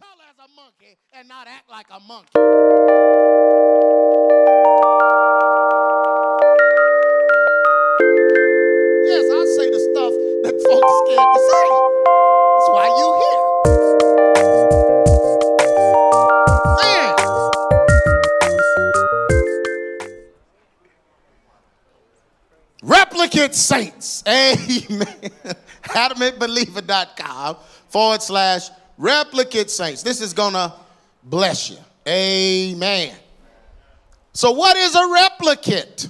color as a monkey and not act like a monkey. Yes, I say the stuff that folks scared to say. That's why you here. Man. Replicate saints. Amen. AdamantBeliever.com forward slash replicate saints. This is going to bless you. Amen. So, what is a replicate?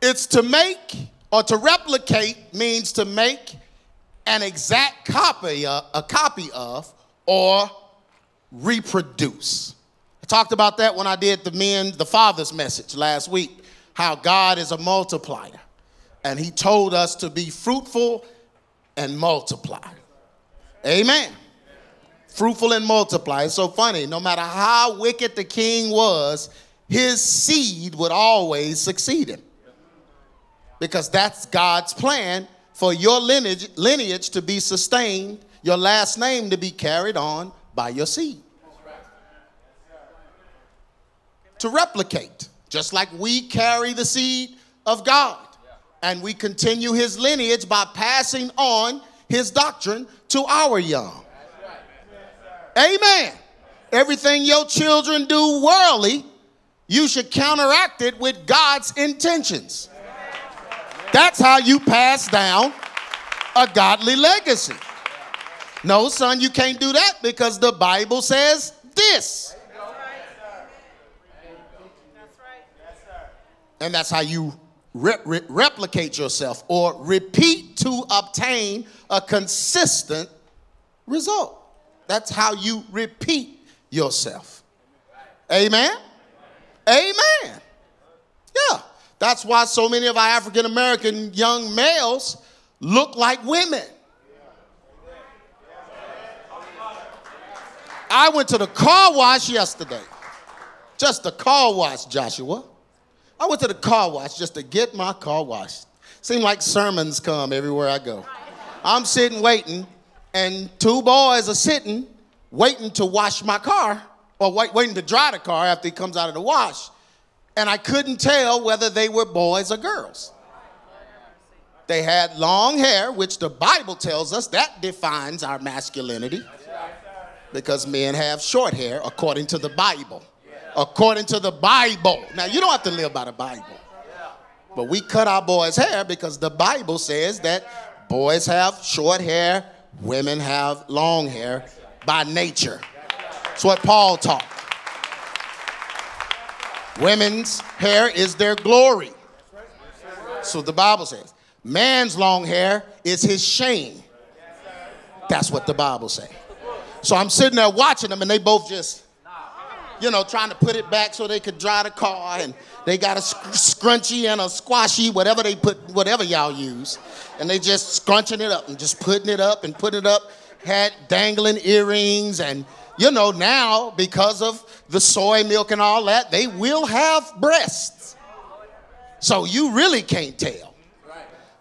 It's to make or to replicate means to make an exact copy of, a copy of or reproduce. I talked about that when I did the men, the father's message last week, how God is a multiplier. And he told us to be fruitful and multiply. Amen. Fruitful and multiply. It's so funny. No matter how wicked the king was, his seed would always succeed him because that's God's plan for your lineage, lineage to be sustained, your last name to be carried on by your seed. To replicate, just like we carry the seed of God and we continue his lineage by passing on his doctrine to our young. Amen. Everything your children do worldly, you should counteract it with God's intentions. That's how you pass down a godly legacy. No, son, you can't do that because the Bible says this. And that's how you re- re- replicate yourself or repeat to obtain a consistent result. That's how you repeat yourself. Amen? Amen. Yeah. That's why so many of our African American young males look like women. I went to the car wash yesterday. Just the car wash, Joshua. I went to the car wash just to get my car washed. Seemed like sermons come everywhere I go. I'm sitting waiting, and two boys are sitting waiting to wash my car, or wait, waiting to dry the car after he comes out of the wash. And I couldn't tell whether they were boys or girls. They had long hair, which the Bible tells us that defines our masculinity because men have short hair according to the Bible. According to the Bible. Now, you don't have to live by the Bible. But we cut our boys' hair because the Bible says that boys have short hair, women have long hair by nature. That's what Paul taught. Women's hair is their glory. So the Bible says. Man's long hair is his shame. That's what the Bible says. So I'm sitting there watching them, and they both just, you know, trying to put it back so they could dry the car, and they got a scrunchie and a squashy, whatever they put, whatever y'all use, and they just scrunching it up and just putting it up and putting it up. Had dangling earrings, and you know now because of the soy milk and all that, they will have breasts. So you really can't tell.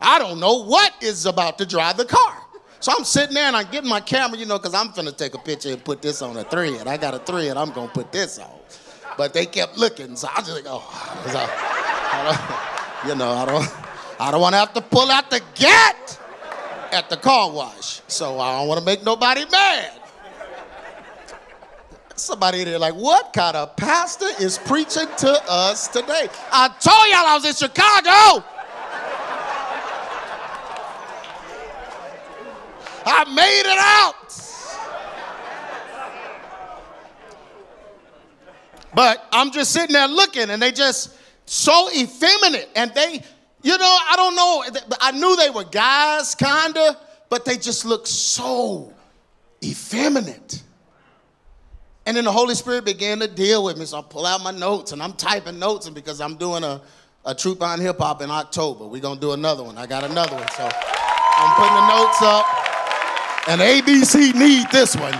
I don't know what is about to drive the car. So I'm sitting there and I'm getting my camera, you know, because I'm finna take a picture and put this on a thread. I got a thread, I'm gonna put this on. But they kept looking, so I was just like, oh, I, I you know, I don't, I don't want to have to pull out the gat at the car wash. So I don't want to make nobody mad. Somebody there like, what kind of pastor is preaching to us today? I told y'all I was in Chicago. I made it out. But I'm just sitting there looking, and they just so effeminate. And they, you know, I don't know. I knew they were guys, kinda, but they just look so effeminate. And then the Holy Spirit began to deal with me. So I pull out my notes and I'm typing notes, and because I'm doing a, a troop on Hip Hop in October, we're gonna do another one. I got another one. So I'm putting the notes up. And ABC need this one.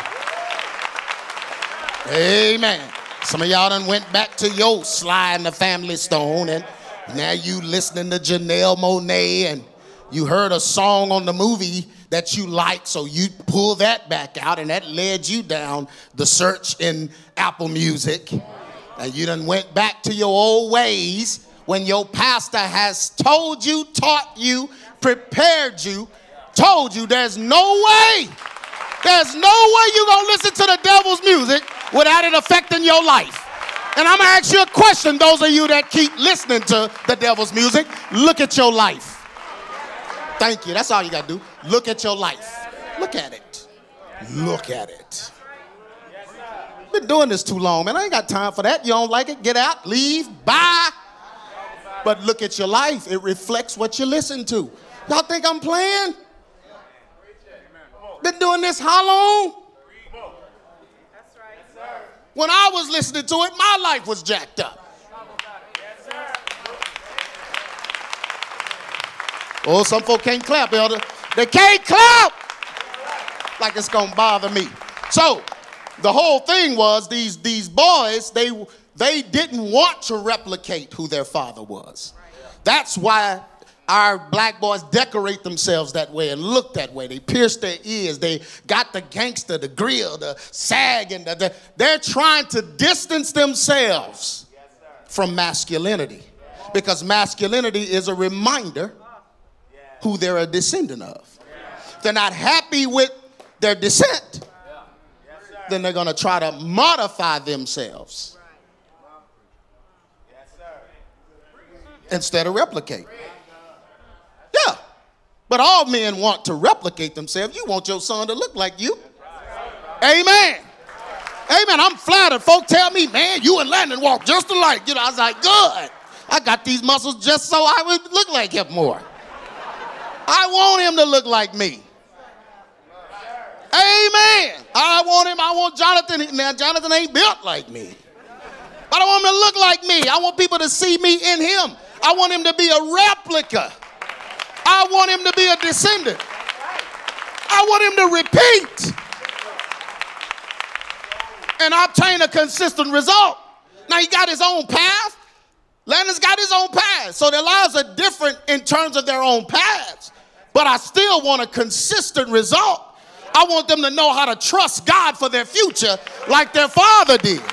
Amen. Some of y'all done went back to your Sly and the Family Stone, and now you listening to Janelle Monáe, and you heard a song on the movie that you liked, so you pull that back out, and that led you down the search in Apple Music. And you done went back to your old ways when your pastor has told you, taught you, prepared you, told you there's no way, there's no way you're gonna listen to the devil's music without it affecting your life. And I'm gonna ask you a question, those of you that keep listening to the devil's music, look at your life. Thank you. That's all you gotta do. Look at your life. Look at it. Look at it. Been doing this too long, man. I ain't got time for that. You don't like it? Get out, leave, bye. But look at your life. It reflects what you listen to. Y'all think I'm playing? Been doing this how long? That's right, sir. When I was listening to it, my life was jacked up. Oh, some folk can't clap, elder. They can't clap like it's gonna bother me. So the whole thing was these these boys they they didn't want to replicate who their father was. That's why our black boys decorate themselves that way and look that way. They pierce their ears. They got the gangster, the grill, the sag, and the, the, they're trying to distance themselves from masculinity because masculinity is a reminder who they're a descendant of. If they're not happy with their descent, then they're going to try to modify themselves instead of replicate. Yeah. But all men want to replicate themselves. You want your son to look like you. Amen. Amen. I'm flattered. Folk tell me, man, you and Landon walk just alike. You know, I was like, good. I got these muscles just so I would look like him more. I want him to look like me. Amen. I want him, I want Jonathan. Now, Jonathan ain't built like me. But I want him to look like me. I want people to see me in him. I want him to be a replica. I want him to be a descendant. I want him to repeat and obtain a consistent result. Now, he got his own path. Landon's got his own path. So their lives are different in terms of their own paths but I still want a consistent result. I want them to know how to trust God for their future like their father did.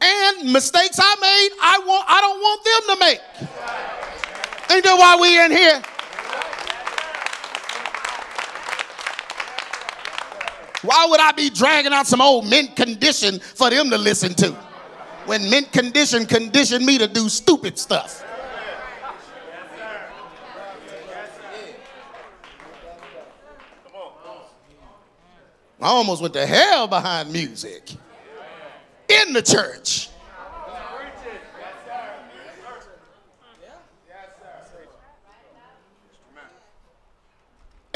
And mistakes I made, I want I don't want them to make. Ain't that why we in here? Why would I be dragging out some old mint condition for them to listen to? when mint condition conditioned me to do stupid stuff. I almost went to hell behind music in the church.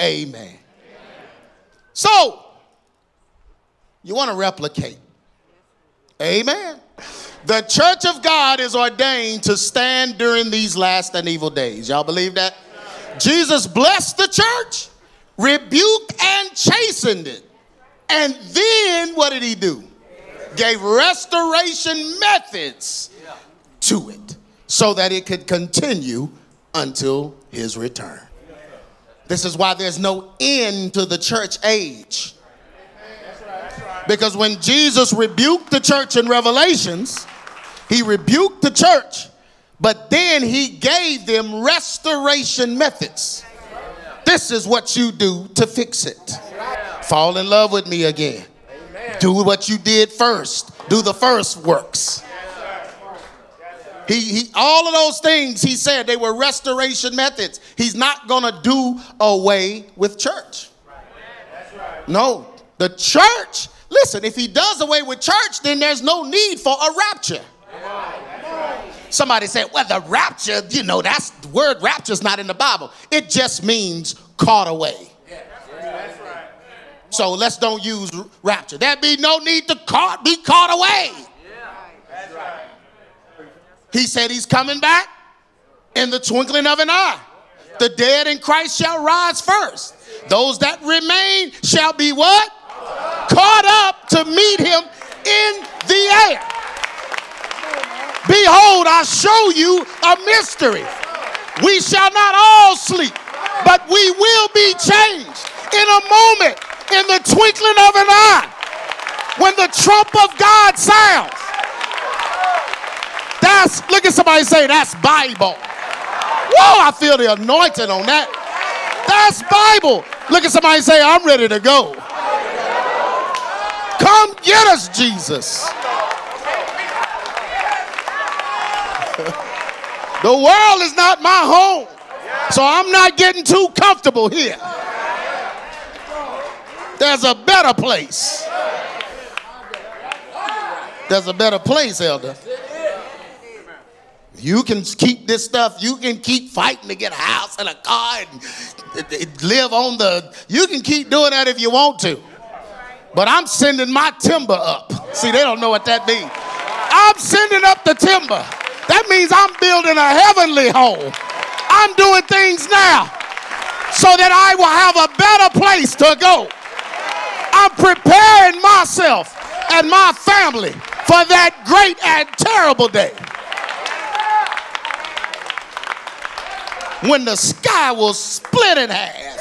Amen. So, you want to replicate. Amen. The church of God is ordained to stand during these last and evil days. Y'all believe that? Jesus blessed the church, rebuked and chastened it. And then what did he do? Gave restoration methods to it so that it could continue until his return. This is why there's no end to the church age. Because when Jesus rebuked the church in Revelations, he rebuked the church, but then he gave them restoration methods. This is what you do to fix it. Fall in love with me again. Do what you did first. Do the first works. He, he, all of those things he said they were restoration methods. He's not gonna do away with church. No, the church Listen, if he does away with church, then there's no need for a rapture. Somebody said, well, the rapture, you know, that's the word rapture is not in the Bible. It just means caught away. So let's don't use rapture. There'd be no need to caught, be caught away. He said he's coming back in the twinkling of an eye. The dead in Christ shall rise first. Those that remain shall be what? caught up to meet him in the air. Behold, I show you a mystery. We shall not all sleep, but we will be changed in a moment, in the twinkling of an eye, when the trump of God sounds. That's, look at somebody say, that's Bible. Whoa, I feel the anointing on that. That's Bible. Look at somebody say, I'm ready to go. Come get us, Jesus. the world is not my home, so I'm not getting too comfortable here. There's a better place. There's a better place, Elder. You can keep this stuff. You can keep fighting to get a house and a car and live on the. You can keep doing that if you want to. But I'm sending my timber up. See, they don't know what that means. I'm sending up the timber. That means I'm building a heavenly home. I'm doing things now so that I will have a better place to go. I'm preparing myself and my family for that great and terrible day. When the sky will split in half.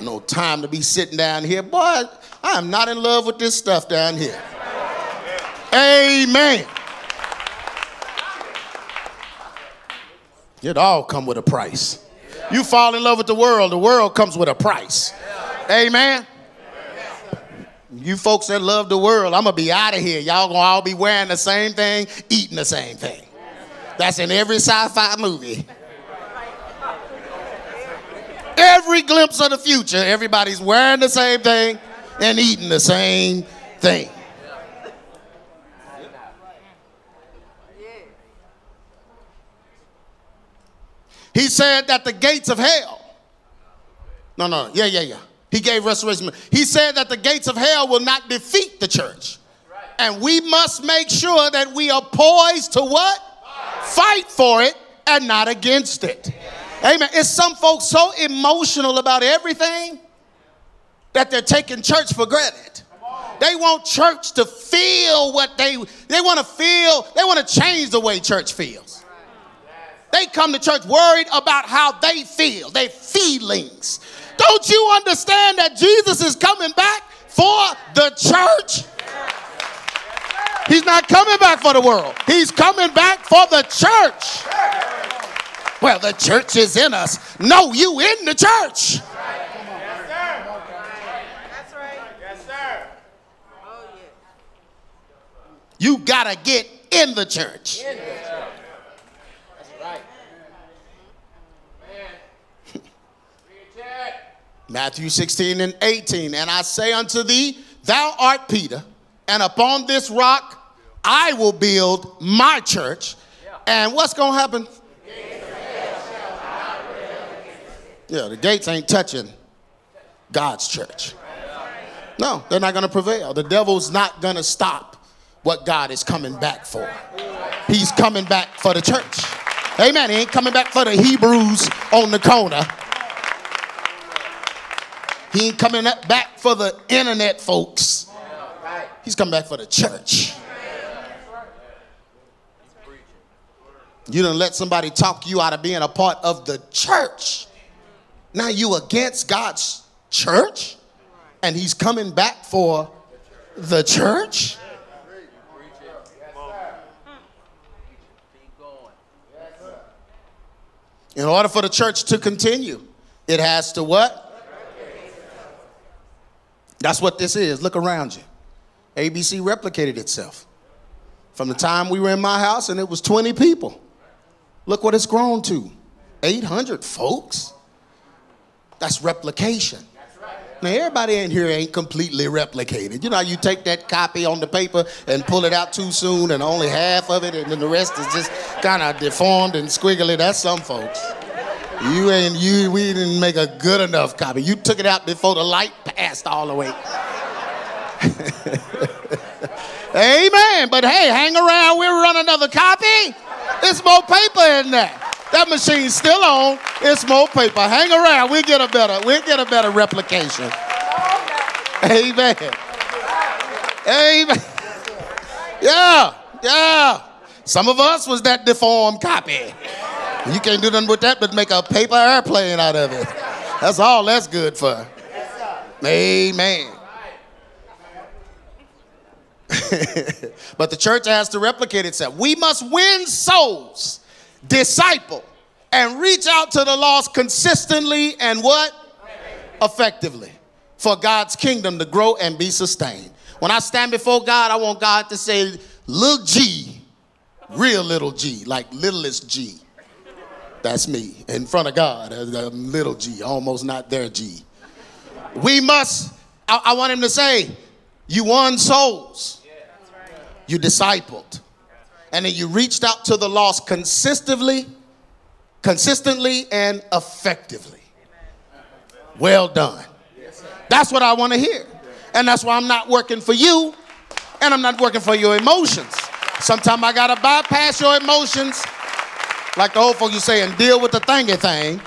No time to be sitting down here. Boy, I am not in love with this stuff down here. Amen. It all come with a price. You fall in love with the world, the world comes with a price. Amen. You folks that love the world, I'm gonna be out of here. Y'all gonna all be wearing the same thing, eating the same thing. That's in every sci-fi movie. Every glimpse of the future, everybody's wearing the same thing and eating the same thing. He said that the gates of hell. No, no, yeah, yeah, yeah. He gave restoration. He said that the gates of hell will not defeat the church. And we must make sure that we are poised to what? Fight for it and not against it. Amen. It's some folks so emotional about everything that they're taking church for granted. They want church to feel what they they want to feel, they want to change the way church feels. They come to church worried about how they feel, their feelings. Don't you understand that Jesus is coming back for the church? He's not coming back for the world. He's coming back for the church. Well, the church is in us. No, you in the church. You got to get in the church. Matthew 16 and 18. And I say unto thee, Thou art Peter, and upon this rock I will build my church. And what's going to happen? Yeah, the gates ain't touching God's church. No, they're not going to prevail. The devil's not going to stop what God is coming back for. He's coming back for the church. Amen. He ain't coming back for the Hebrews on the corner. He ain't coming up back for the internet folks. He's coming back for the church. You don't let somebody talk you out of being a part of the church. Now you against God's church, and he's coming back for the church. In order for the church to continue, it has to what? That's what this is. Look around you. ABC replicated itself. From the time we were in my house and it was 20 people. Look what it's grown to 800 folks. That's replication. Now, everybody in here ain't completely replicated. You know, you take that copy on the paper and pull it out too soon, and only half of it, and then the rest is just kind of deformed and squiggly. That's some folks. You ain't you. We didn't make a good enough copy. You took it out before the light passed all the way. Amen. But hey, hang around. We'll run another copy. It's more paper in there. That machine's still on. It's more paper. Hang around. We'll get a better. We'll get a better replication. Amen. Amen. Yeah, yeah. Some of us was that deformed copy. You can't do nothing with that but make a paper airplane out of it. That's all that's good for. Amen. but the church has to replicate itself. We must win souls, disciple, and reach out to the lost consistently and what? Effectively for God's kingdom to grow and be sustained. When I stand before God, I want God to say, little g, real little g, like littlest g. That's me in front of God, little g, almost not their g. We must, I, I want him to say, you won souls, you discipled, and then you reached out to the lost consistently, consistently and effectively. Well done. That's what I want to hear. And that's why I'm not working for you and I'm not working for your emotions. Sometimes I got to bypass your emotions, like the old folks you say, and deal with the thingy thing.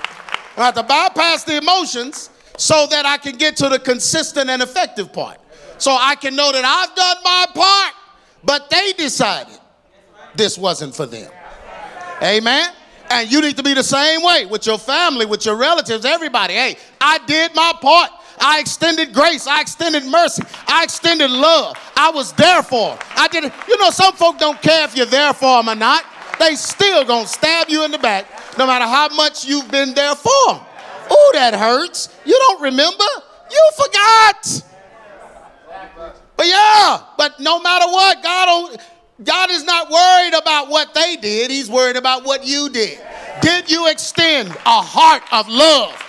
I have to bypass the emotions so that I can get to the consistent and effective part. So I can know that I've done my part, but they decided this wasn't for them. Amen. And you need to be the same way with your family, with your relatives, everybody. Hey, I did my part. I extended grace. I extended mercy. I extended love. I was there for them. I did. You know, some folk don't care if you're there for them or not. They still gonna stab you in the back, no matter how much you've been there for. Ooh, that hurts. You don't remember? You forgot. But yeah, but no matter what, God God is not worried about what they did. He's worried about what you did. Did you extend a heart of love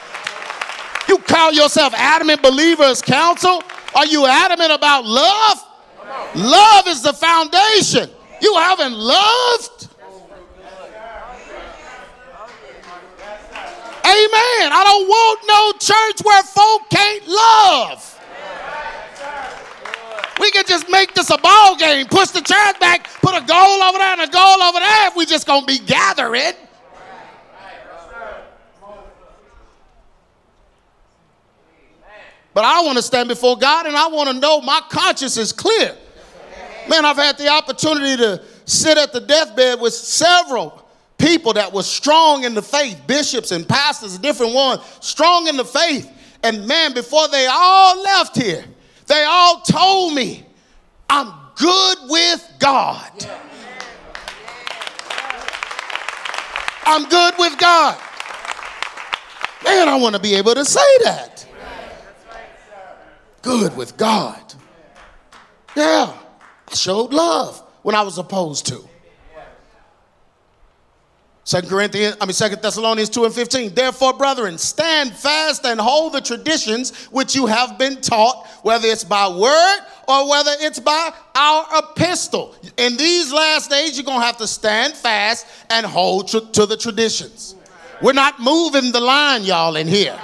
you call yourself adamant believers council? Are you adamant about love? Love is the foundation. You haven't loved? Amen. I don't want no church where folk can't love. We can just make this a ball game, push the chairs back, put a goal over there and a goal over there if we just gonna be gathering. But I want to stand before God and I want to know my conscience is clear. Man, I've had the opportunity to sit at the deathbed with several people that were strong in the faith, bishops and pastors, different ones, strong in the faith. And man, before they all left here, they all told me, I'm good with God. I'm good with God. Man, I want to be able to say that good with God. Yeah, I showed love when I was opposed to. Second Corinthians, I mean Second Thessalonians 2 and 15. Therefore, brethren, stand fast and hold the traditions which you have been taught, whether it's by word or whether it's by our epistle. In these last days, you're gonna have to stand fast and hold tr- to the traditions. We're not moving the line, y'all, in here.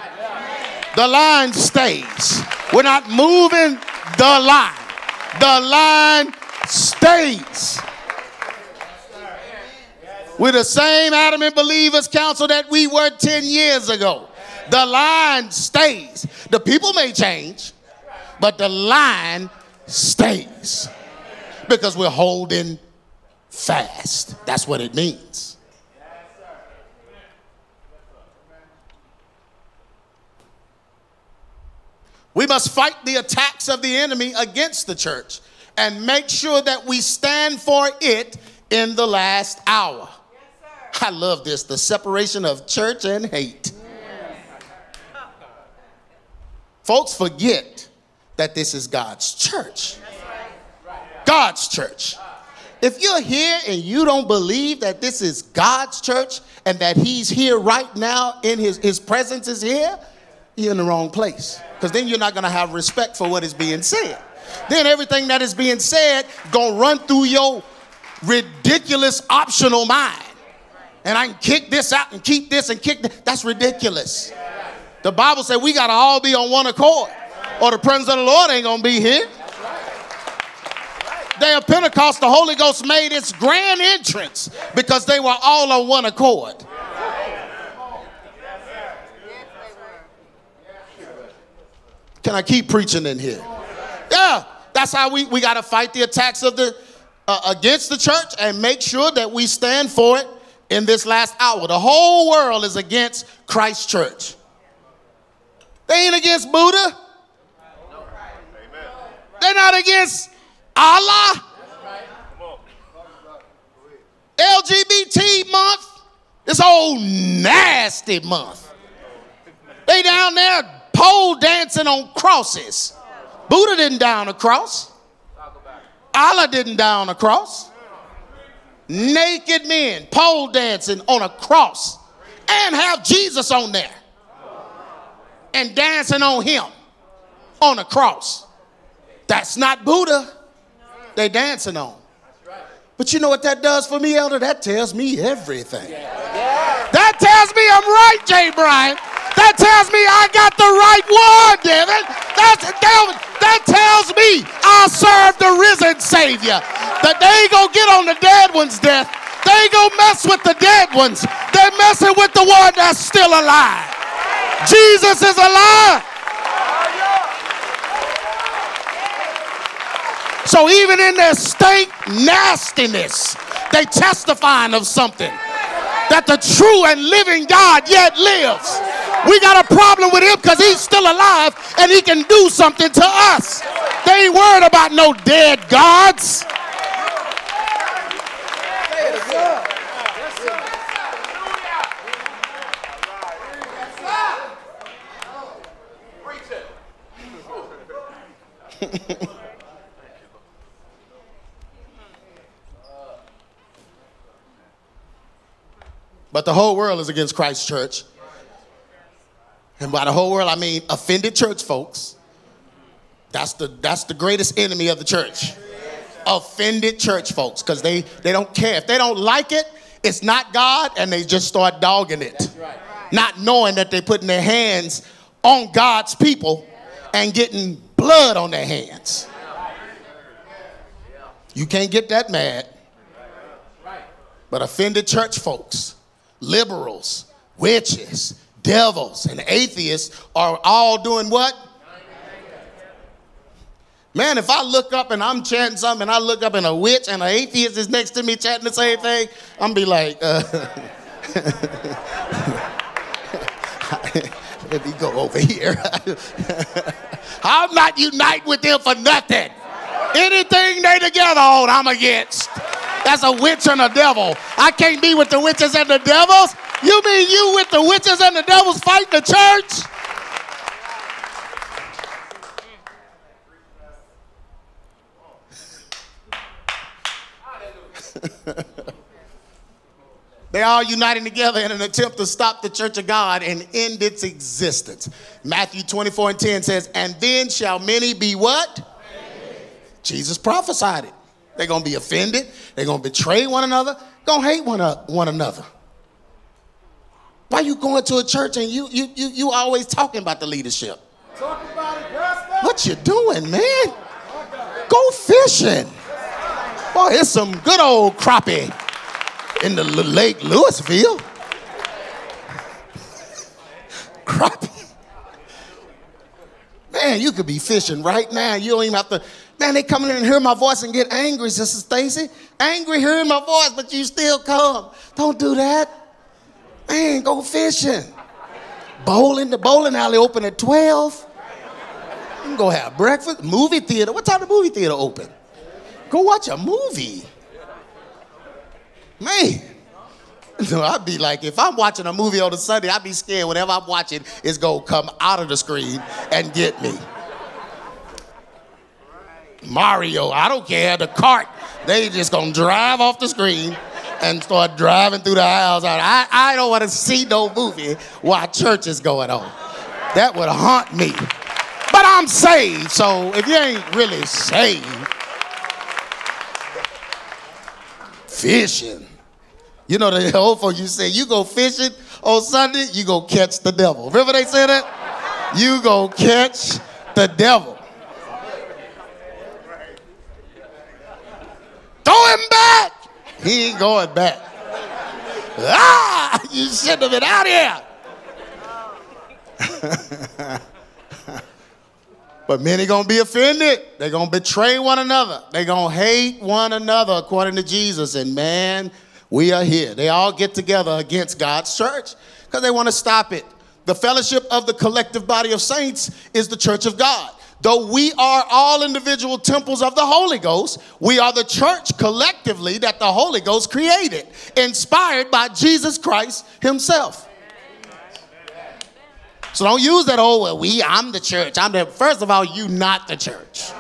The line stays. We're not moving the line. The line stays. We're the same adamant believers council that we were 10 years ago. The line stays. The people may change, but the line stays because we're holding fast. That's what it means. We must fight the attacks of the enemy against the church and make sure that we stand for it in the last hour. I love this the separation of church and hate. Yes. Folks forget that this is God's church. God's church. If you're here and you don't believe that this is God's church and that He's here right now in His, his presence is here, you're in the wrong place. Because then you're not going to have respect for what is being said. Then everything that is being said to run through your ridiculous optional mind. And I can kick this out and keep this and kick that. That's ridiculous. The Bible said we got to all be on one accord, or the presence of the Lord ain't going to be here. Day of Pentecost, the Holy Ghost made its grand entrance because they were all on one accord. Can I keep preaching in here? Yeah, that's how we, we got to fight the attacks of the uh, against the church and make sure that we stand for it in this last hour. The whole world is against Christ Church. They ain't against Buddha. They're not against Allah. LGBT month, this old nasty month. They down there pole dancing on crosses. Buddha didn't down a cross. Allah didn't down a cross. Naked men pole dancing on a cross and have Jesus on there and dancing on him on a cross. That's not Buddha. They dancing on. But you know what that does for me, Elder? That tells me everything. That tells me I'm right, Jay Bryant. That tells me I got the right one, David. That's, that tells me I serve the risen Savior. That they go get on the dead one's death. They go mess with the dead ones. They're messing with the one that's still alive. Jesus is alive. So even in their stank nastiness, they testifying of something. That the true and living God yet lives. We got a problem with him because he's still alive and he can do something to us. They ain't worried about no dead gods. But the whole world is against Christ's church. And by the whole world, I mean offended church folks. That's the, that's the greatest enemy of the church. Offended church folks, because they, they don't care. If they don't like it, it's not God, and they just start dogging it. Not knowing that they're putting their hands on God's people and getting blood on their hands. You can't get that mad. But offended church folks liberals, witches, devils, and atheists are all doing what? Man, if I look up and I'm chanting something and I look up and a witch and an atheist is next to me chanting the same thing, I'm be like, uh, let me go over here. I'm not uniting with them for nothing. Anything they together on, I'm against. That's a witch and a devil. I can't be with the witches and the devils. You mean you with the witches and the devils fight the church? they all uniting together in an attempt to stop the church of God and end its existence. Matthew 24 and 10 says, And then shall many be what? Jesus prophesied it. They're going to be offended. They're going to betray one another. Going to hate one, uh, one another. Why you going to a church and you, you, you, you always talking about the leadership? Talk about it, What you doing, man? Go fishing. Boy, it's some good old crappie in the Lake Lewisville. crappie. Man, you could be fishing right now. You don't even have to Man, they come in and hear my voice and get angry, Sister Stacy. Angry hearing my voice, but you still come. Don't do that. Man, go fishing. Bowling, the bowling alley open at 12. You can go have breakfast. Movie theater. What time the movie theater open? Go watch a movie. Man. No, I'd be like, if I'm watching a movie on a Sunday, I'd be scared whatever I'm watching is gonna come out of the screen and get me. Mario, I don't care, the cart, they just gonna drive off the screen and start driving through the aisles. I, I don't wanna see no movie while church is going on. That would haunt me. But I'm saved, so if you ain't really saved, fishing. You know the old folks you say, you go fishing on Sunday, you go catch the devil. Remember they say that? You go catch the devil. Throw him back. He ain't going back. Ah, you shouldn't have been out here. But many gonna be offended. They're gonna betray one another. They're gonna hate one another according to Jesus. And man, we are here. They all get together against God's church because they want to stop it. The fellowship of the collective body of saints is the church of God. Though we are all individual temples of the Holy Ghost, we are the church collectively that the Holy Ghost created, inspired by Jesus Christ Himself. So don't use that old, well, we, I'm the church. I'm the, first of all, you not the church.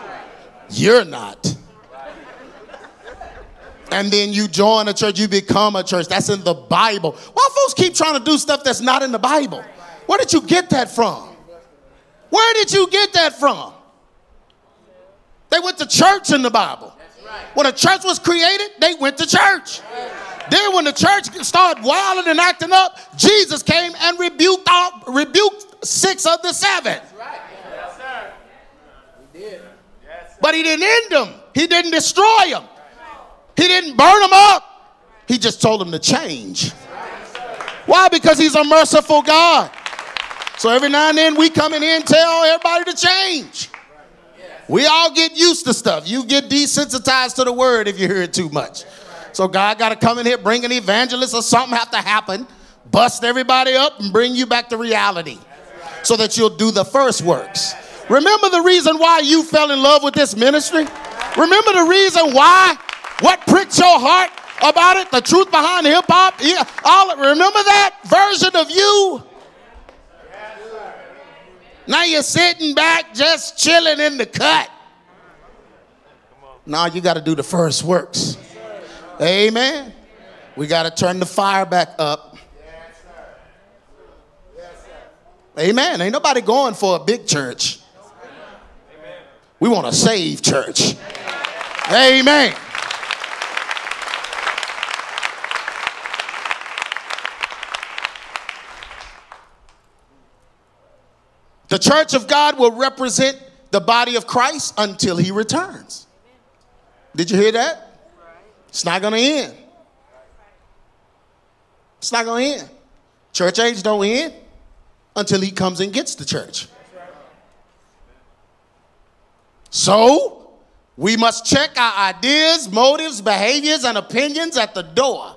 You're not. And then you join a church, you become a church. That's in the Bible. Why folks keep trying to do stuff that's not in the Bible? Where did you get that from? Where did you get that from? They went to church in the Bible. When a church was created, they went to church. Then when the church started wilding and acting up, Jesus came and rebuked all, rebuked six of the seven. right sir he did But he didn't end them. He didn't destroy them. He didn't burn them up. He just told them to change. Why? Because he's a merciful God. So every now and then we come in here and tell everybody to change. We all get used to stuff. You get desensitized to the word if you hear it too much. So God got to come in here, bring an evangelist or something have to happen, bust everybody up and bring you back to reality so that you'll do the first works. Remember the reason why you fell in love with this ministry? Remember the reason why? What pricked your heart about it? The truth behind hip hop? Yeah, all remember that version of you? Now you're sitting back just chilling in the cut. Now you got to do the first works. Amen. We got to turn the fire back up. Amen. Ain't nobody going for a big church. We want a saved church. Amen. The church of God will represent the body of Christ until he returns. Did you hear that? It's not going to end. It's not going to end. Church age don't end until he comes and gets the church. So, we must check our ideas, motives, behaviors, and opinions at the door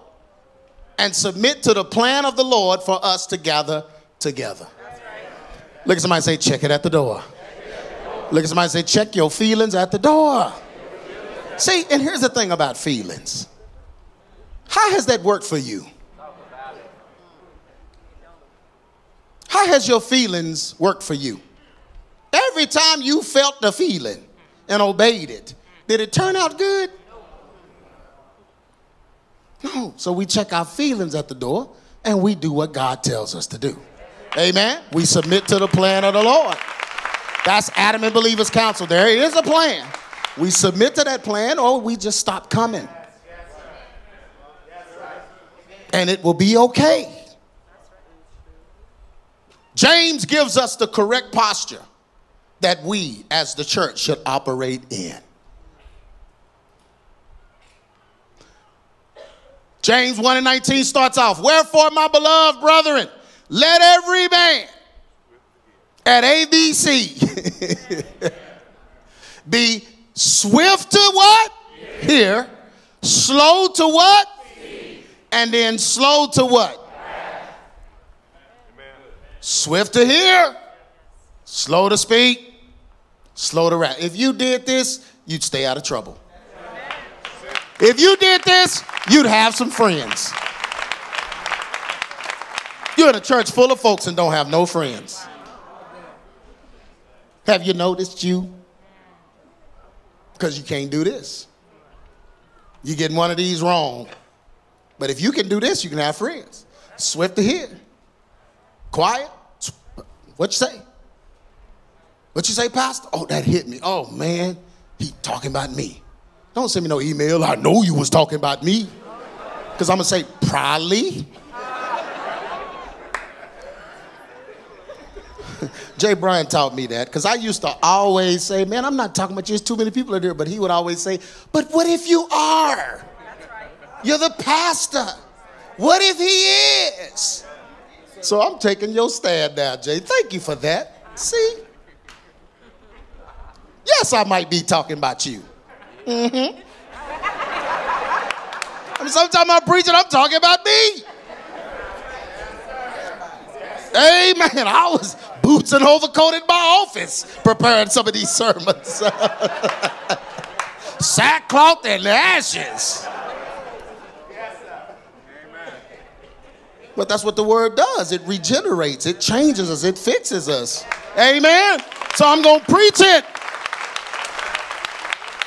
and submit to the plan of the Lord for us to gather together. Look at somebody say, check it at the door. Look at somebody say, check your feelings at the door. See, and here's the thing about feelings. How has that worked for you? How has your feelings worked for you? Every time you felt the feeling and obeyed it, did it turn out good? No. So we check our feelings at the door and we do what God tells us to do. Amen. We submit to the plan of the Lord. That's Adamant Believers Council. There is a plan. We submit to that plan or we just stop coming. And it will be okay. James gives us the correct posture that we as the church should operate in. James 1 and 19 starts off, Wherefore, my beloved brethren, let every man at ABC be swift to what? Here. Slow to what? And then slow to what? Swift to hear, slow to speak, slow to wrath. If you did this, you'd stay out of trouble. If you did this, you'd have some friends. You're in a church full of folks and don't have no friends. Have you noticed you? Because you can't do this. You're getting one of these wrong. But if you can do this, you can have friends. Swift to hear. Quiet. What you say? What you say, Pastor? Oh, that hit me. Oh man, he talking about me. Don't send me no email. I know you was talking about me. Because I'm gonna say, probably. Jay Bryan taught me that because I used to always say, Man, I'm not talking about you, there's too many people are here. But he would always say, But what if you are? You're the pastor. What if he is? So I'm taking your stand now, Jay. Thank you for that. See? Yes, I might be talking about you. Mm-hmm. I mean, sometimes I'm preaching, I'm talking about me. Amen. I was boots and overcoat in my office preparing some of these sermons. Sackcloth and ashes. But that's what the word does. It regenerates, it changes us, it fixes us. Amen. So I'm going to preach it.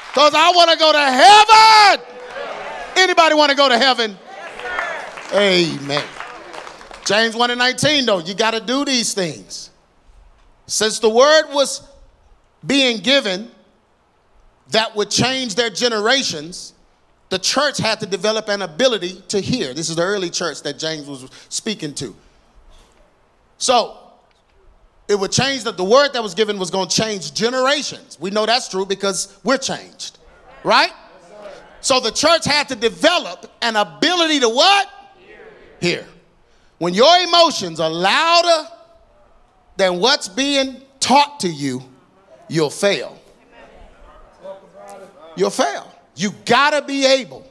Because I want to go to heaven. Anybody want to go to heaven? Amen. James 1 and 19, though, you got to do these things. Since the word was being given that would change their generations, the church had to develop an ability to hear. This is the early church that James was speaking to. So, it would change that the word that was given was going to change generations. We know that's true because we're changed, right? So the church had to develop an ability to what? Hear. When your emotions are louder than what's being taught to you, you'll fail. You'll fail. You gotta be able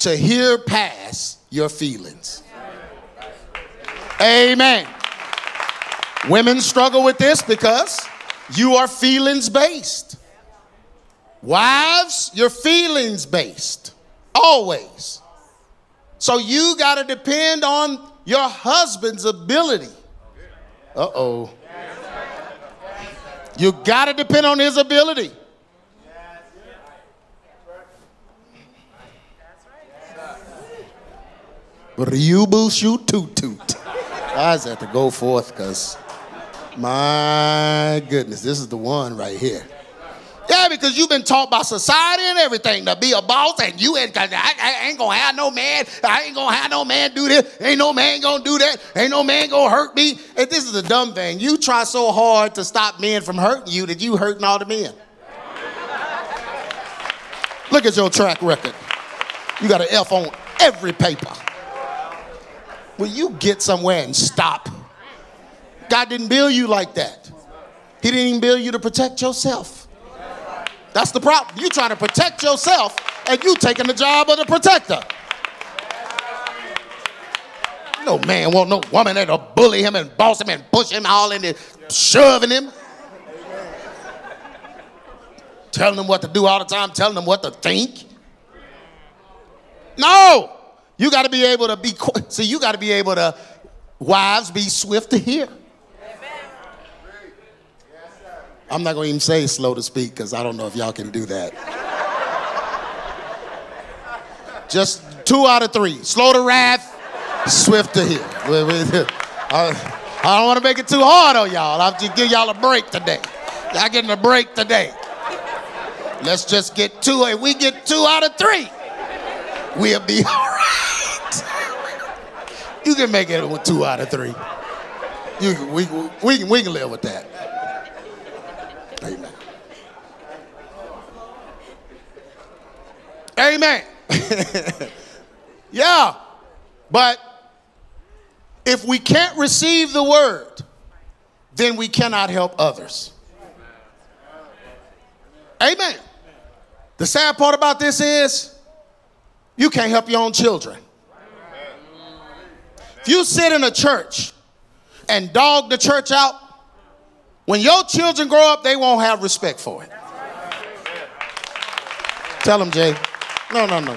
to hear past your feelings. Amen. Women struggle with this because you are feelings based. Wives, you're feelings based. Always. So you got to depend on your husband's ability. Uh oh. You got to depend on his ability. Ryubu shoot toot toot. I just have to go forth because my goodness, this is the one right here. Yeah, because you've been taught by society and everything to be a boss, and you ain't, I, I ain't gonna have no man. I ain't gonna have no man do this. Ain't no man gonna do that. Ain't no man gonna hurt me. And this is a dumb thing. You try so hard to stop men from hurting you that you hurting all the men. Look at your track record. You got an F on every paper. Will you get somewhere and stop? God didn't build you like that. He didn't even build you to protect yourself. That's the problem. You trying to protect yourself and you taking the job of the protector. No man want no woman to bully him and boss him and push him all in there, shoving him. Telling him what to do all the time, telling him what to think. No. You got to be able to be, see, you got to be able to, wives, be swift to hear. I'm not going to even say slow to speak because I don't know if y'all can do that. Just two out of three. Slow to wrath, swift to hear. I, I don't want to make it too hard on y'all. I'll just give y'all a break today. Y'all getting a break today. Let's just get two. If we get two out of three, we'll be all right. You can make it with two out of three. You, we, we, we can live with that. Amen. Amen. yeah. But if we can't receive the word, then we cannot help others. Amen. The sad part about this is you can't help your own children. If you sit in a church and dog the church out, when your children grow up, they won't have respect for it. Tell them, Jay. No, no, no.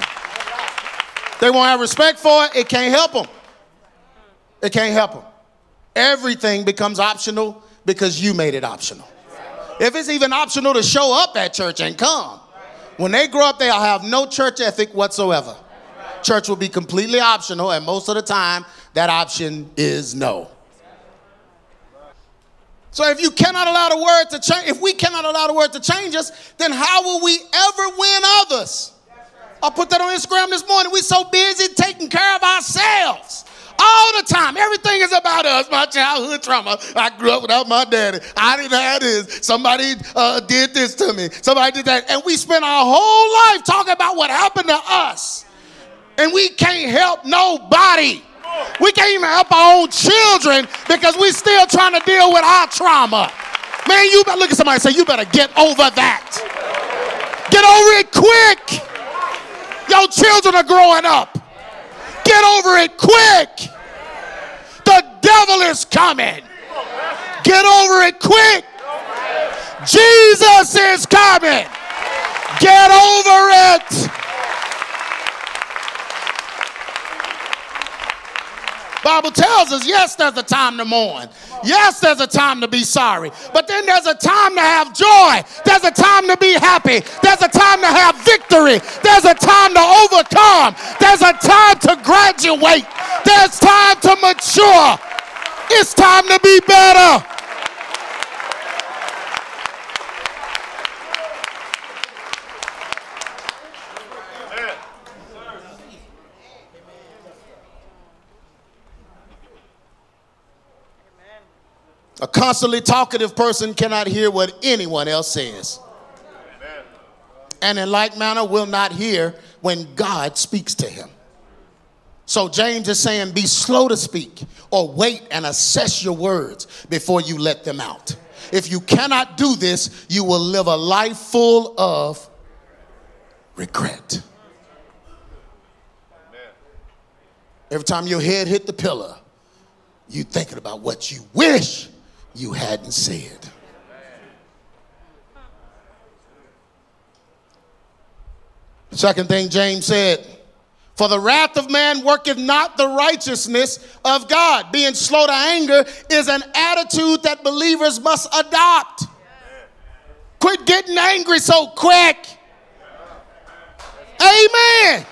They won't have respect for it. It can't help them. It can't help them. Everything becomes optional because you made it optional. If it's even optional to show up at church and come, when they grow up, they'll have no church ethic whatsoever. Church will be completely optional, and most of the time, that option is no. So if you cannot allow the word to change, if we cannot allow the word to change us, then how will we ever win others? I put that on Instagram this morning. We're so busy taking care of ourselves all the time. Everything is about us. My childhood trauma. I grew up without my daddy. I didn't have this. Somebody uh, did this to me. Somebody did that. And we spend our whole life talking about what happened to us. And we can't help nobody. We can't even help our own children because we're still trying to deal with our trauma. Man, you better look at somebody and say, You better get over that. Get over it quick. Your children are growing up. Get over it quick. The devil is coming. Get over it quick. Jesus is coming. Get over it. Bible tells us, yes, there's a time to mourn. Yes, there's a time to be sorry. But then there's a time to have joy. There's a time to be happy. There's a time to have victory. There's a time to overcome. There's a time to graduate. There's time to mature. It's time to be better. A constantly talkative person cannot hear what anyone else says. And in like manner will not hear when God speaks to him. So James is saying, be slow to speak or wait and assess your words before you let them out. If you cannot do this, you will live a life full of regret. Every time your head hit the pillow, you thinking about what you wish you hadn't said. Second thing James said, for the wrath of man worketh not the righteousness of God. Being slow to anger is an attitude that believers must adopt. Quit getting angry so quick. Amen.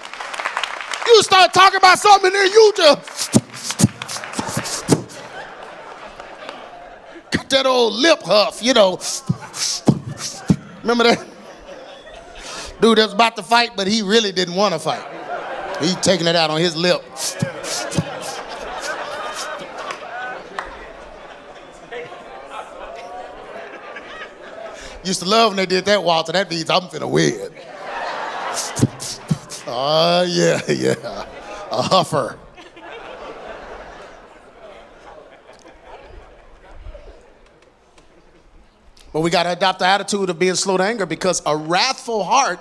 You start talking about something and then you just got that old lip huff, you know. Remember that? Dude that was about to fight, but he really didn't want to fight. He taking it out on his lip. Used to love when they did that, Walter. That means I'm finna win. Oh, uh, yeah, yeah. A huffer. But we got to adopt the attitude of being slow to anger because a wrathful heart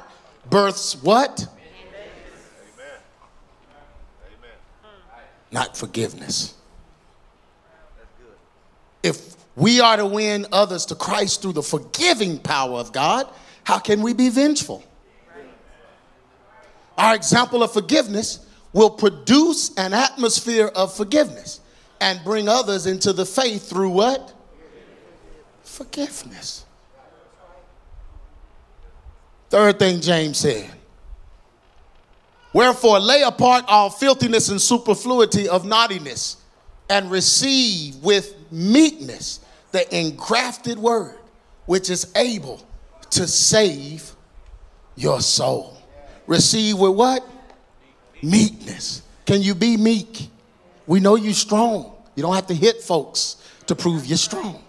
births what? not forgiveness. If we are to win others to Christ through the forgiving power of God, how can we be vengeful? Our example of forgiveness will produce an atmosphere of forgiveness and bring others into the faith through what? Forgiveness. Third thing James said Wherefore, lay apart all filthiness and superfluity of naughtiness, and receive with meekness the engrafted word, which is able to save your soul. Receive with what? Meekness. Can you be meek? We know you're strong. You don't have to hit folks to prove you're strong.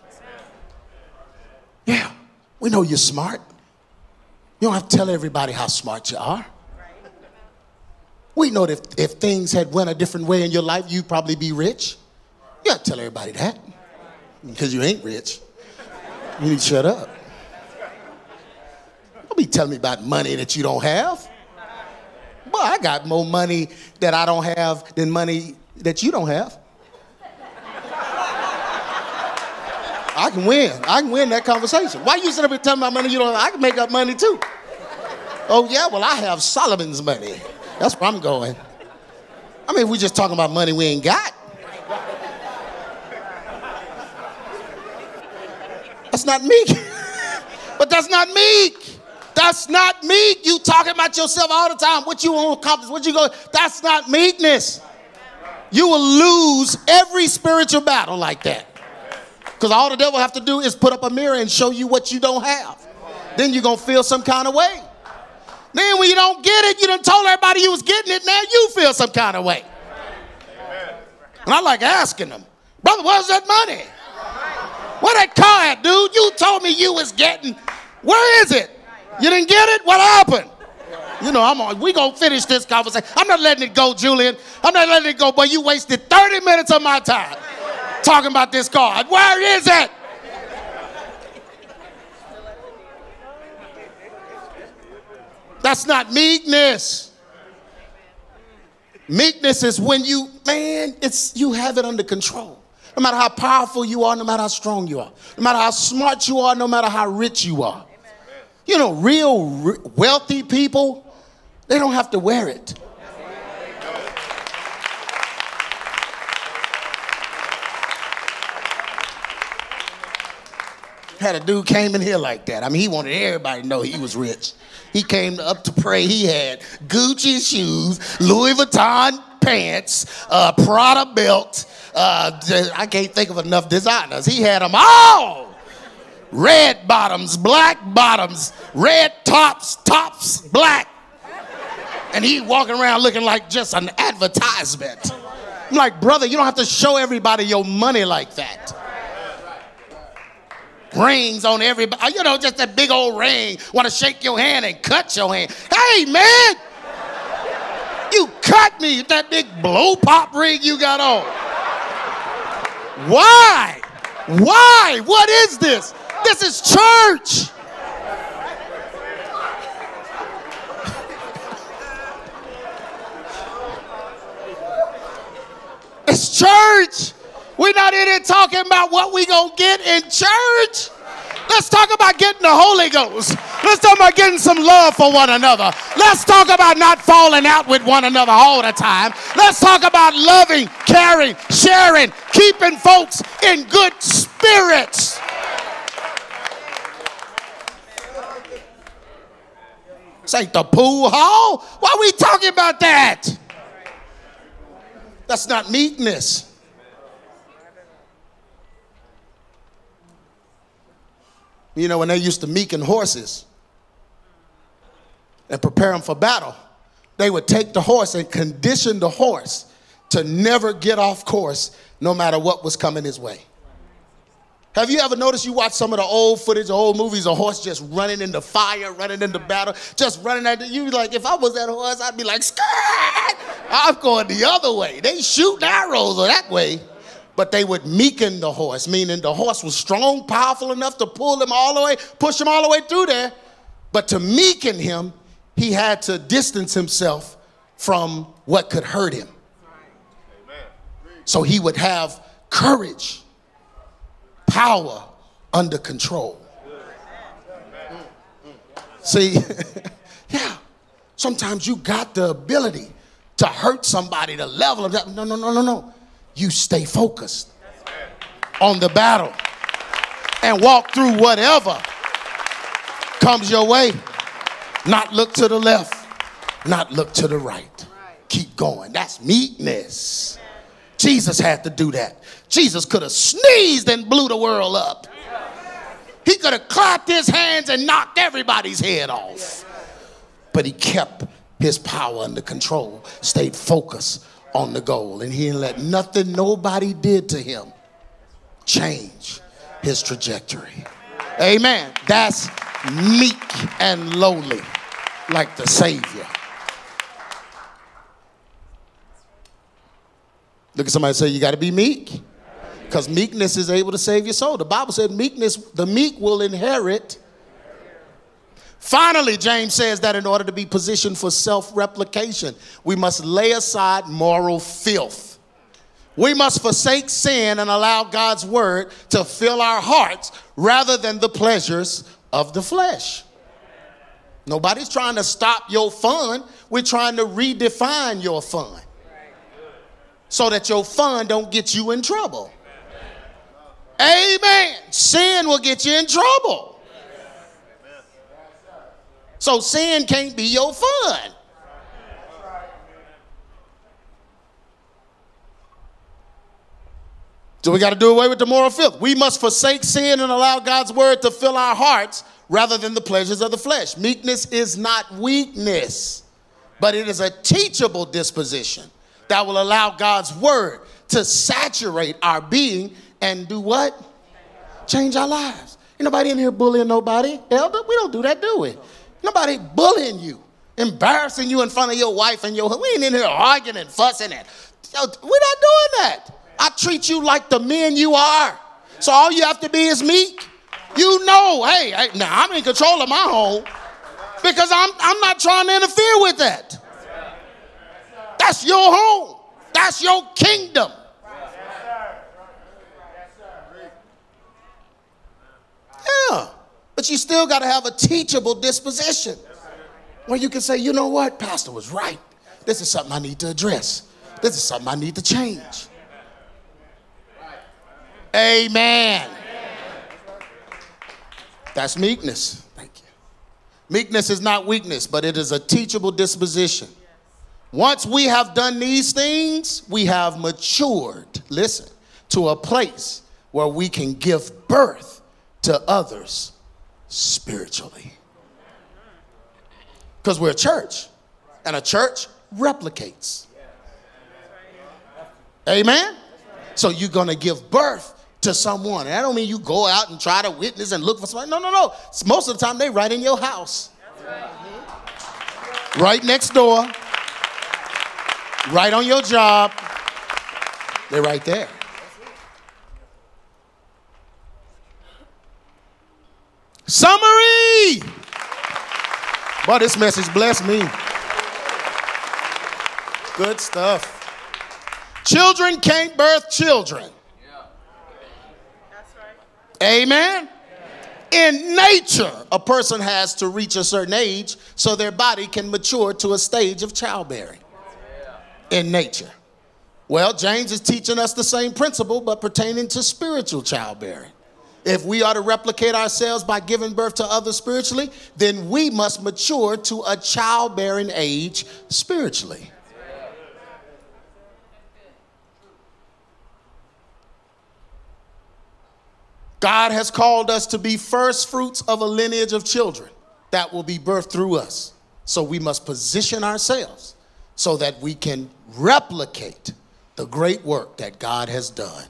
Yeah, we know you're smart. You don't have to tell everybody how smart you are. We know that if, if things had went a different way in your life, you'd probably be rich. You gotta tell everybody that. Because you ain't rich. You need to shut up. Don't be telling me about money that you don't have. Well, I got more money that I don't have than money that you don't have. I can win. I can win that conversation. Why you sitting up here telling me about money you don't have? I can make up money too. Oh, yeah, well, I have Solomon's money. That's where I'm going. I mean, we're just talking about money we ain't got. That's not meek. but that's not meek. That's not meek. You talking about yourself all the time. What you want to accomplish? What you go? That's not meekness. You will lose every spiritual battle like that. Because all the devil have to do is put up a mirror and show you what you don't have. Then you're gonna feel some kind of way. Then when you don't get it, you done told everybody you was getting it. Now you feel some kind of way. And I like asking them, brother, where's that money? Where that car at, dude? You told me you was getting. Where is it? You didn't get it? What happened? You know, I'm on. We gonna finish this conversation. I'm not letting it go, Julian. I'm not letting it go. But you wasted 30 minutes of my time talking about this God. Where is it? That's not meekness. Meekness is when you, man, it's you have it under control. No matter how powerful you are, no matter how strong you are, no matter how smart you are, no matter how rich you are. You know, real wealthy people, they don't have to wear it. Had a dude came in here like that. I mean, he wanted everybody to know he was rich. He came up to pray. He had Gucci shoes, Louis Vuitton pants, uh, Prada belt. Uh, I can't think of enough designers. He had them all. Red bottoms, black bottoms, red tops, tops, black. And he walking around looking like just an advertisement. I'm like, brother, you don't have to show everybody your money like that rings on everybody. You know, just that big old ring. Want to shake your hand and cut your hand. Hey, man, you cut me with that big blow pop ring you got on. Why? Why? What is this? This is church. It's church. We're not in here talking about what we gonna get in church. Let's talk about getting the Holy Ghost. Let's talk about getting some love for one another. Let's talk about not falling out with one another all the time. Let's talk about loving, caring, sharing, keeping folks in good spirits. This ain't the pool hall. Why are we talking about that? That's not meekness. You know, when they used to meeken horses and prepare them for battle, they would take the horse and condition the horse to never get off course no matter what was coming his way. Have you ever noticed you watch some of the old footage, old movies, a horse just running into fire, running into battle, just running at you? Like, if I was that horse, I'd be like, skirt! I'm going the other way. They shoot arrows that way but they would meeken the horse, meaning the horse was strong, powerful enough to pull him all the way, push him all the way through there. But to meeken him, he had to distance himself from what could hurt him. So he would have courage, power under control. See, yeah, sometimes you got the ability to hurt somebody, to level them. No, no, no, no, no you stay focused on the battle and walk through whatever comes your way. Not look to the left, not look to the right. Keep going. That's meekness. Jesus had to do that. Jesus could have sneezed and blew the world up. He could have clapped his hands and knocked everybody's head off. But he kept his power under control, stayed focused on the goal. And he didn't let nothing nobody did to him change his trajectory. Amen. That's meek and lowly, like the Savior. Look at somebody say, You got to be meek. Because meekness is able to save your soul. The Bible said, Meekness, the meek will inherit Finally, James says that in order to be positioned for self replication, we must lay aside moral filth. We must forsake sin and allow God's word to fill our hearts rather than the pleasures of the flesh. Nobody's trying to stop your fun. We're trying to redefine your fun so that your fun don't get you in trouble. Amen. Sin will get you in trouble. So sin can't be your fun. So we got to do away with the moral filth. We must forsake sin and allow God's word to fill our hearts rather than the pleasures of the flesh. Meekness is not weakness, but it is a teachable disposition that will allow God's word to saturate our being and do what? Change our lives. Ain't nobody in here bullying nobody. Elder, we don't do that, do we? Nobody bullying you, embarrassing you in front of your wife and your we ain't in here arguing and fussing and we're not doing that. I treat you like the men you are. So all you have to be is meek. You know, hey, hey now I'm in control of my home. Because I'm, I'm not trying to interfere with that. That's your home, that's your kingdom. Yeah, but you still got to have a teachable disposition where you can say, you know what, Pastor was right. This is something I need to address. This is something I need to change. Amen. That's meekness. Thank you. Meekness is not weakness, but it is a teachable disposition. Once we have done these things, we have matured, listen, to a place where we can give birth to others spiritually. Because we're a church, and a church replicates. Amen? So you're going to give birth to someone. And I don't mean you go out and try to witness and look for somebody. No, no, no. Most of the time, they right in your house. Right next door. Right on your job. They're right there. Summary. Boy, this message blessed me. Good stuff. Children can't birth children. Amen. In nature, a person has to reach a certain age so their body can mature to a stage of childbearing. In nature. Well, James is teaching us the same principle, but pertaining to spiritual childbearing. If we are to replicate ourselves by giving birth to others spiritually, then we must mature to a childbearing age spiritually. God has called us to be first fruits of a lineage of children that will be birthed through us. So we must position ourselves so that we can replicate the great work that God has done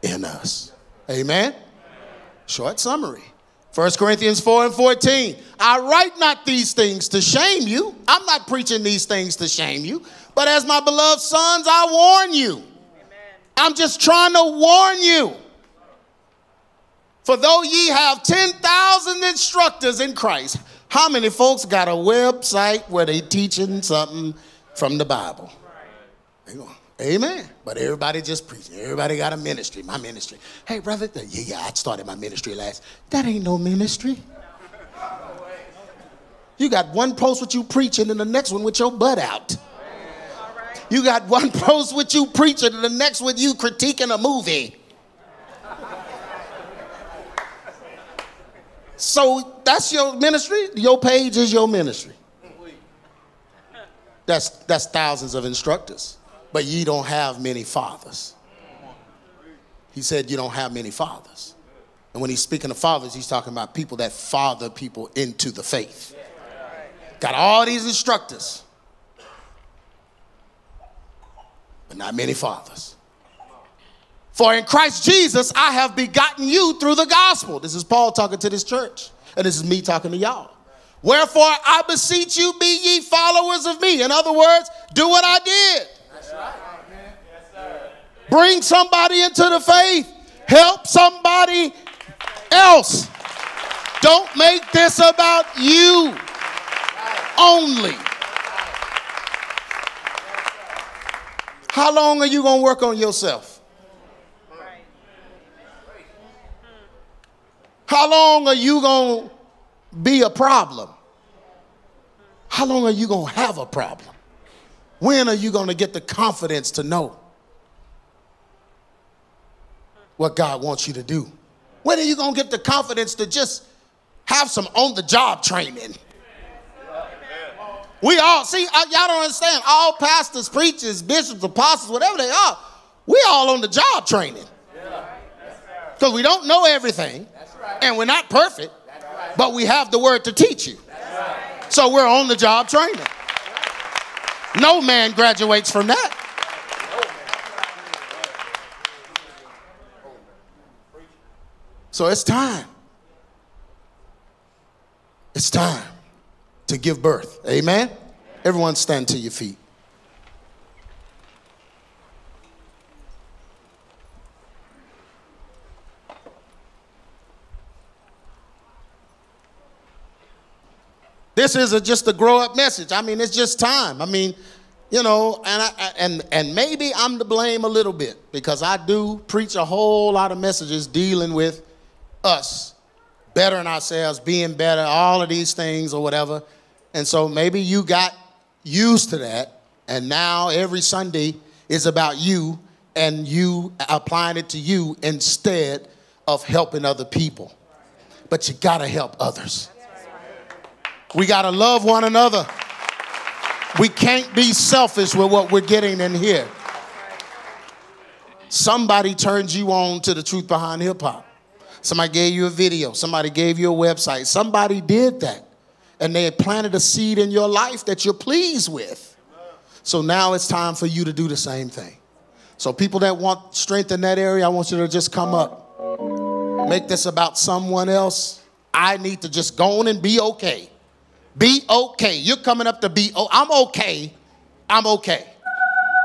in us. Amen? Short summary. 1 Corinthians 4 and 14. I write not these things to shame you. I'm not preaching these things to shame you. But as my beloved sons, I warn you. I'm just trying to warn you. For though ye have 10,000 instructors in Christ, how many folks got a website where they teaching something from the Bible? Amen. But everybody just preaching. Everybody got a ministry. My ministry. Hey, brother, yeah, yeah, I started my ministry last. That ain't no ministry. You got one post with you preaching and the next one with your butt out. You got one post with you preaching and the next with you critiquing a movie. So that's your ministry. Your page is your ministry. That's, that's thousands of instructors. But ye don't have many fathers. He said you don't have many fathers. And when he's speaking of fathers, he's talking about people that father people into the faith. Got all these instructors, but not many fathers. For in Christ Jesus, I have begotten you through the gospel. This is Paul talking to this church, and this is me talking to y'all. Wherefore, I beseech you, be ye followers of me. In other words, do what I did. Bring somebody into the faith, help somebody else. Don't make this about you only. How long are you going to work on yourself? How long are you going to be a problem? How long are you going to have a problem? When are you going to get the confidence to know what God wants you to do? When are you going to get the confidence to just have some on the job training? We all, see, y'all don't understand. All pastors, preachers, bishops, apostles, whatever they are, we all on the job training. Because we don't know everything. And we're not perfect, but we have the word to teach you. So we're on the job training. No man graduates from that. So it's time. It's time to give birth. Amen? Everyone stand to your feet. This isn't just a grow up message. I mean, it's just time. I mean, you know, and I, and and maybe I'm to blame a little bit because I do preach a whole lot of messages dealing with us bettering ourselves, being better, all of these things or whatever. And so maybe you got used to that, and now every Sunday is about you and you applying it to you instead of helping other people. But you gotta help others. We gotta love one another. We can't be selfish with what we're getting in here. Somebody turns you on to the truth behind hip hop. Somebody gave you a video. Somebody gave you a website. Somebody did that. And they planted a seed in your life that you're pleased with. So now it's time for you to do the same thing. So, people that want strength in that area, I want you to just come up. Make this about someone else. I need to just go on and be okay. Be okay. You're coming up to be, oh, I'm okay. I'm okay.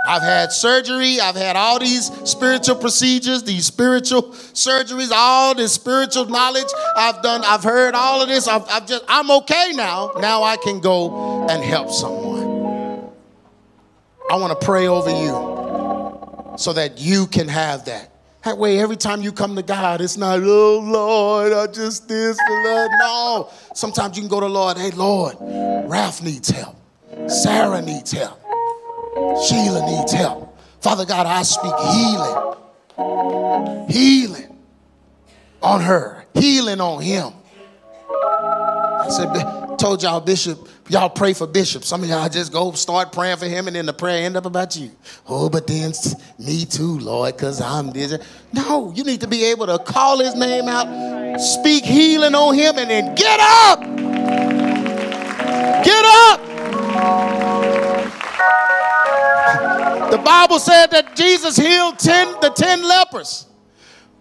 I've had surgery. I've had all these spiritual procedures, these spiritual surgeries, all this spiritual knowledge. I've done, I've heard all of this. I've, I've just, I'm okay now. Now I can go and help someone. I want to pray over you so that you can have that. That way, every time you come to God, it's not, oh Lord, I just this for that. No. Sometimes you can go to Lord, hey Lord, Ralph needs help. Sarah needs help. Sheila needs help. Father God, I speak healing. Healing on her, healing on him. I said, told y'all, Bishop, y'all pray for Bishop. Some of y'all just go start praying for him and then the prayer end up about you. Oh, but then me too, Lord, because I'm this. No, you need to be able to call his name out, speak healing on him, and then get up. Get up. The Bible said that Jesus healed ten, the 10 lepers.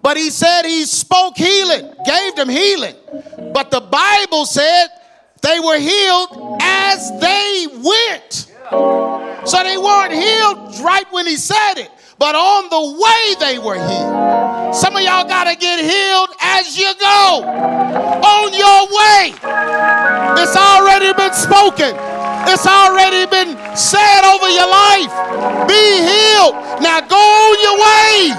But he said he spoke healing, gave them healing. But the Bible said they were healed as they went. So they weren't healed right when he said it, but on the way they were healed. Some of y'all got to get healed as you go, on your way. It's already been spoken. It's already been said over your life. Be healed. Now go on your way.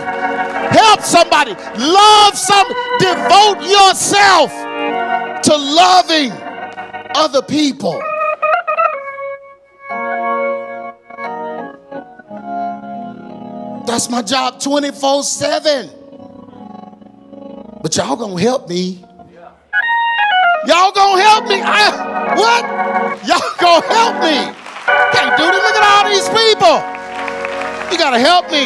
Help somebody. Love some. Devote yourself to loving other people. That's my job 24 7. But y'all gonna help me Y'all gonna help me? I, what? Y'all gonna help me? Can't do this. Look at all these people. You gotta help me.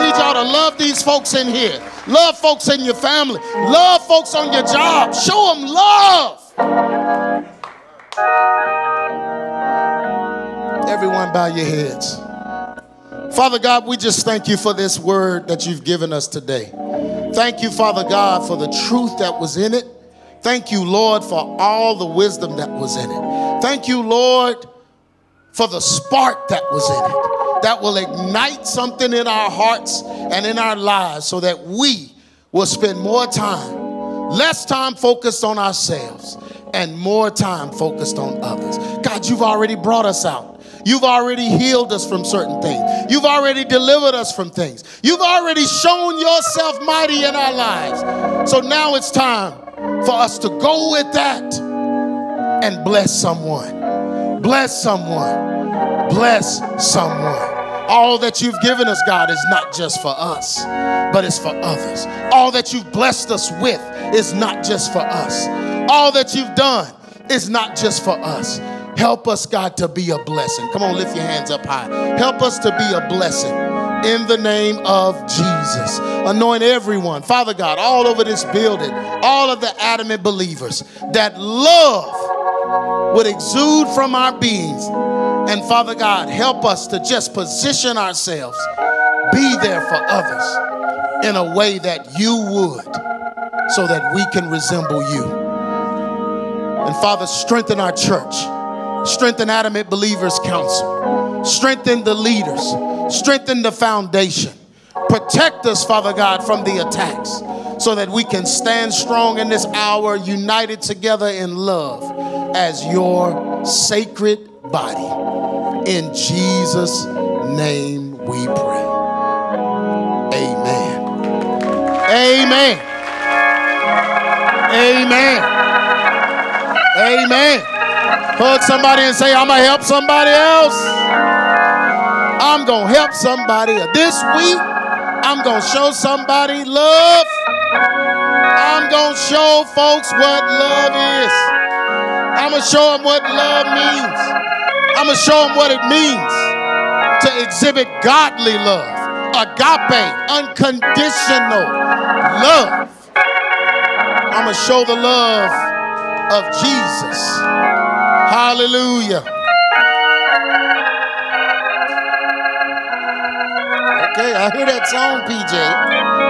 Need y'all to love these folks in here. Love folks in your family. Love folks on your job. Show them love. Everyone, bow your heads. Father God, we just thank you for this word that you've given us today. Thank you, Father God, for the truth that was in it. Thank you, Lord, for all the wisdom that was in it. Thank you, Lord, for the spark that was in it, that will ignite something in our hearts and in our lives so that we will spend more time, less time focused on ourselves, and more time focused on others. God, you've already brought us out. You've already healed us from certain things. You've already delivered us from things. You've already shown yourself mighty in our lives. So now it's time for us to go with that and bless someone. Bless someone. Bless someone. All that you've given us, God, is not just for us, but it's for others. All that you've blessed us with is not just for us. All that you've done is not just for us. Help us, God, to be a blessing. Come on, lift your hands up high. Help us to be a blessing in the name of Jesus. Anoint everyone, Father God, all over this building, all of the adamant believers, that love would exude from our beings. And Father God, help us to just position ourselves, be there for others in a way that you would, so that we can resemble you. And Father, strengthen our church, strengthen Adamant Believers Council, strengthen the leaders Strengthen the foundation. Protect us, Father God, from the attacks so that we can stand strong in this hour, united together in love as your sacred body. In Jesus' name we pray. Amen. Amen. Amen. Amen. Hug somebody and say, I'm going to help somebody else. I'm going to help somebody. This week, I'm going to show somebody love. I'm going to show folks what love is. I'm going to show them what love means. I'm going to show them what it means to exhibit godly love, agape, unconditional love. I'm going to show the love of Jesus. Hallelujah. Okay, I hear that song, PJ.